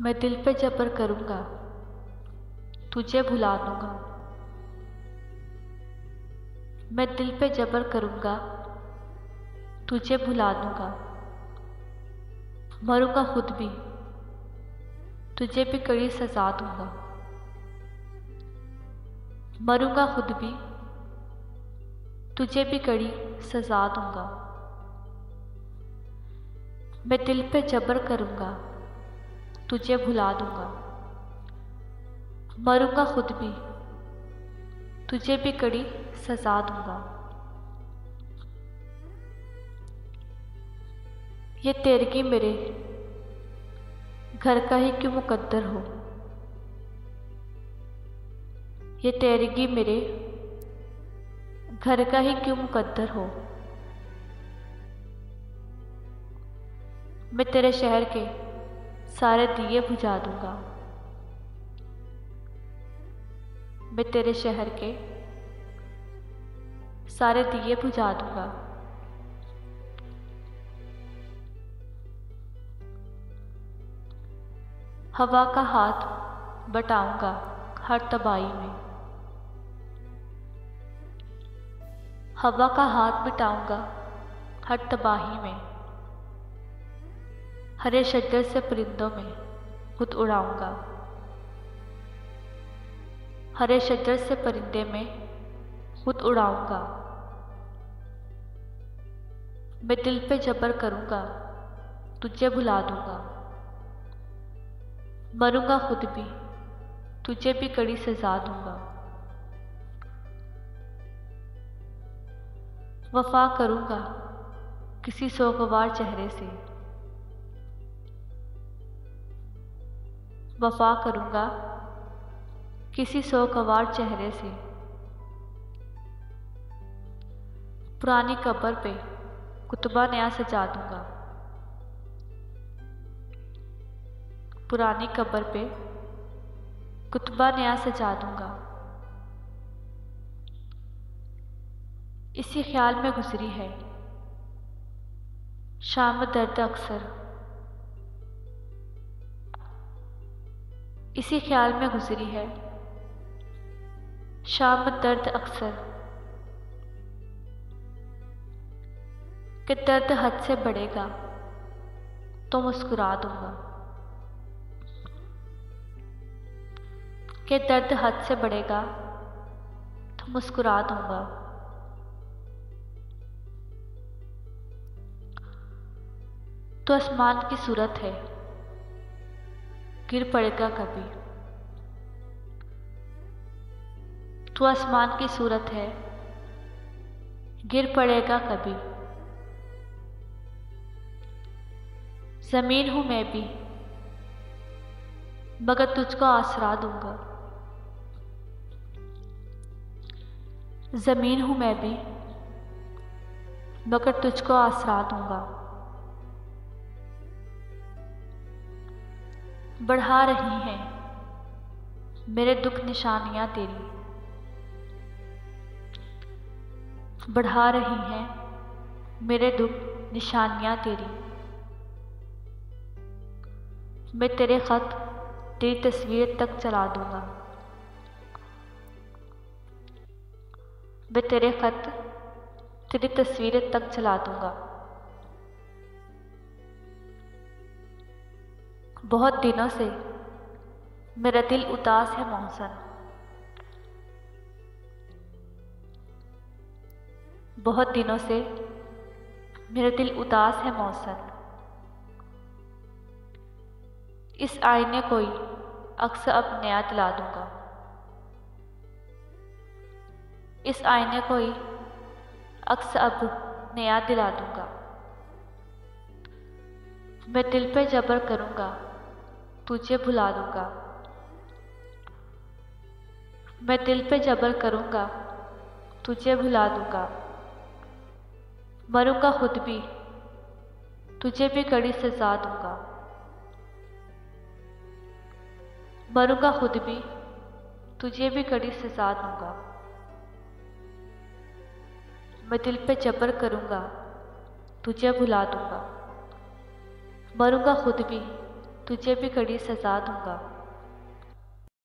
मैं दिल पे जबर करूँगा, तुझे भुला दूँगा। मैं दिल पे जबर करूँगा, तुझे भुला दूँगा। मरूँगा खुद भी, तुझे भी कड़ी सजा दूँगा। मरूँगा खुद भी, तुझे भी कड़ी सजा दूँगा। मैं दिल पे जबर करूँगा तुझे भुला दूँगा। मरूँगा खुद भी। तुझे भी कड़ी सजा दूँगा। ये तेरगी मेरे घर का ही क्यों मुकद्दर हो? ये तेरगी मेरे घर का ही क्यों मुकद्दर हो? मैं तेरे शहर के सारे दिए बुझा दूँगा। मैं तेरे शहर के सारे दिए बुझा दूँगा। हवा का हाथ बटाऊँगा हर तबाही में। हवा का हाथ बिटाऊँगा हर तबाही में। हरे शजर से परिंदों में खुद उड़ाऊँगा। हरे शजर से परिंदे में खुद उड़ाऊँगा। मैं दिल पे जबर करूँगा, तुझे भुला दूँगा। मरूँगा खुद भी, तुझे भी कड़ी सजा दूँगा। वफा करूँगा किसी सोगवार चेहरे से। वफा करूँगा किसी सोगवार चेहरे से। पुरानी कब्र पे कुतबा नया सजा दूँगा। पुरानी कब्र पे कुतबा नया सजा दूँगा। इसी ख्याल में गुजरी है। शाम दर्द अक्सर इसी ख्याल में गुजरी है। शाम दर्द अक्सर। कि दर्द हद से बढ़ेगा तो मुस्कुरा दूँगा। कि दर्द हद से बढ़ेगा तो मुस्कुरा दूँगा। तो आसमान की सूरत है। गिर पड़ेगा कभी। तो आसमान की सूरत है, गिर पड़ेगा कभी। ज़मीन हूँ मैं भी, मगर तुझको आसरा दूँगा। ज़मीन हूँ मैं भी, मगर तुझको आसरा दूँगा। बढ़ा रही हैं। मेरे दुख निशानियाँ तेरी। बढ़ा रही हैं। मेरे दुख निशानियाँ तेरी। मैं तेरे खत, तेरी तस्वीर तक चला दूँगा। मैं तेरे खत, तेरी तस्वीर तक चला दूँगा। बहुत दिनों से मेरा दिल उदास है मोहसन बहुत दिनों से मेरा दिल उदास है मौसन इस आईने को ही अक्सर अब नया दिला दूँगा। इस आईने को ही अक्सर अब नया दिला दूँगा। मैं दिल पे जबर करूँगा। तुझे भुला दूँगा। मैं दिल पे जबर करूँगा। तुझे भुला दूँगा। मरूँगा खुद भी। तुझे भी कड़ी सजा दूँगा। मरूँगा खुद भी। तुझे भी कड़ी सजा दूँगा। मैं दिल पे जबर करूँगा। तुझे भुला दूँगा। मरूँगा खुद भी। तुझे भी कड़ी सजा दूँगा।